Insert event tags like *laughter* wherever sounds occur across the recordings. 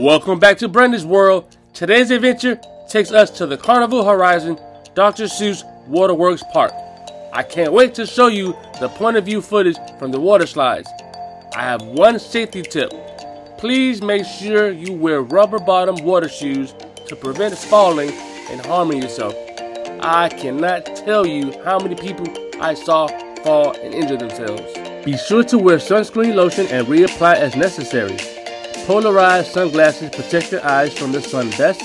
Welcome back to Brundage World. Today's adventure takes us to the Carnival Horizon Dr. Seuss Waterworks Park. I can't wait to show you the point of view footage from the water slides. I have one safety tip. Please make sure you wear rubber bottom water shoes to prevent falling and harming yourself. I cannot tell you how many people I saw fall and injure themselves. Be sure to wear sunscreen lotion and reapply as necessary. Polarized sunglasses protect your eyes from the sun best,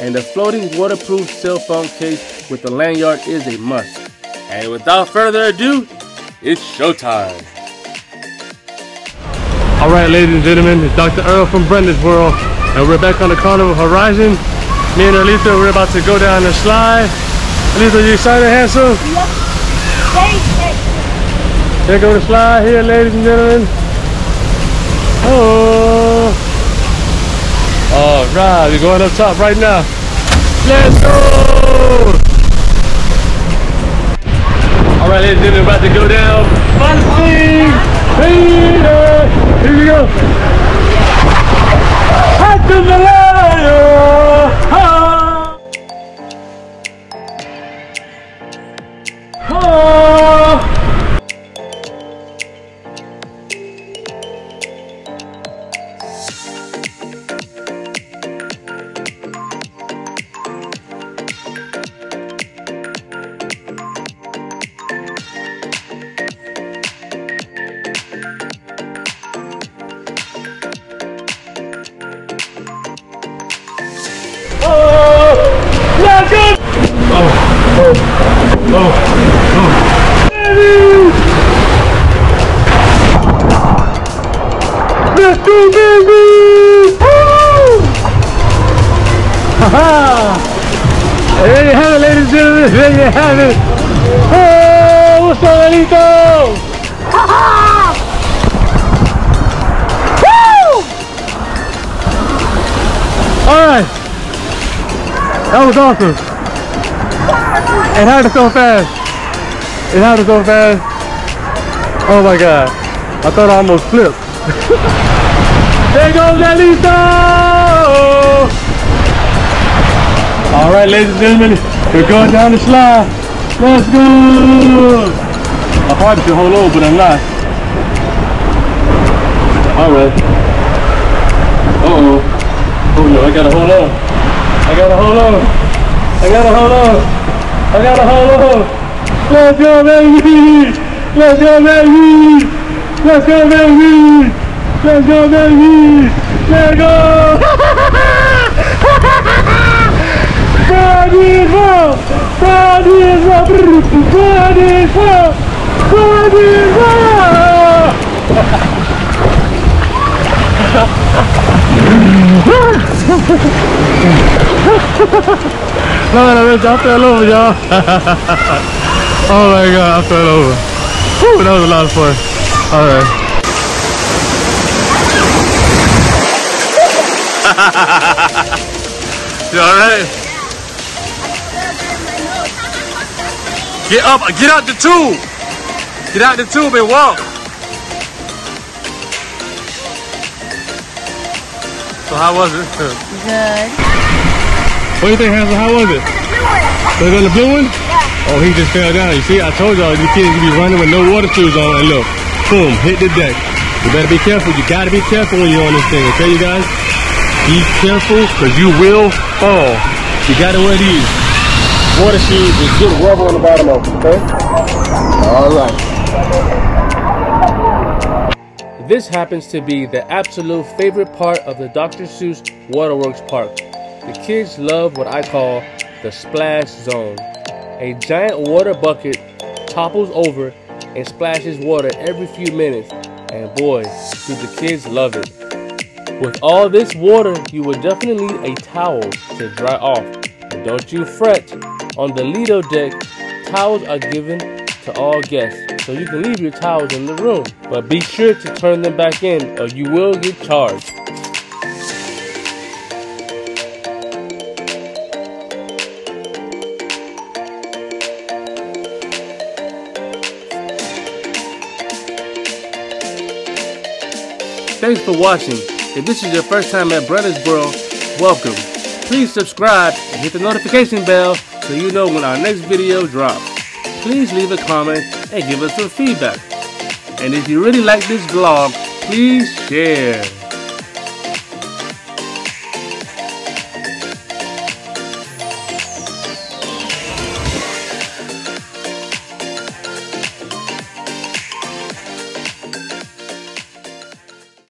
and a floating waterproof cell phone case with a lanyard is a must. And without further ado, it's showtime. All right, ladies and gentlemen, it's Dr. Earl from Brundage World, and we're back on the Carnival Horizon. Me and Alita, we're about to go down the slide. Alita, you excited, handsome? Yep. Very excited. Here go the slide here, ladies and gentlemen. Oh. All right, we're going up top right now. Let's go. All right, ladies and gentlemen, about to go down. Thing. Peter. Here we go. Hot to the lion. Oh. Oh, oh, oh. Let's go, baby! Woo! Ha-ha! There you have it, ladies and gentlemen. There you have it. Oh, what's up, Elito? All right. That was awesome. It happened so fast. It happened so fast. Oh my god. I thought I almost flipped. *laughs* there goes Elito! All right, ladies and gentlemen, we're going down the slide. Let's go! I probably should hold on, but I'm not. All right. Uh-oh. Oh no, I gotta hold on. I gotta hold on. I gotta hold on. I gotta hold on. Let's go, baby! Let's go, baby! Let's go, baby! Let's go, baby! Let's go! Body is up! Body is up! Body *laughs* No, no, I fell over, y'all. *laughs* oh my god, I fell over. Whew, that was a lot of fun. All right. *laughs* you all right? Get up, get out the tube. Get out the tube and walk. So how was it? Good. What do you think, Hansel? How was it? Was it on the blue one? Yeah. Oh, he just fell down. You see, I told y'all these kids be running with no water shoes on, and look, boom, hit the deck. You better be careful. You gotta be careful when you're on this thing. Okay, you guys? Be careful, cause you will fall. You gotta wear these water shoes with good rubber on the bottom of them. Okay? All right. This happens to be the absolute favorite part of the Dr. Seuss Waterworks Park. The kids love what I call the splash zone. A giant water bucket topples over and splashes water every few minutes, and boy, do the kids love it. With all this water, you will definitely need a towel to dry off. But don't you fret, on the Lido deck, towels are given to all guests, so you can leave your towels in the room. But be sure to turn them back in or you will get charged. Thanks for watching. If this is your first time at Brundage World, welcome. Please subscribe and hit the notification bell so you know when our next video drops. Please leave a comment and give us some feedback. And if you really like this vlog, please share.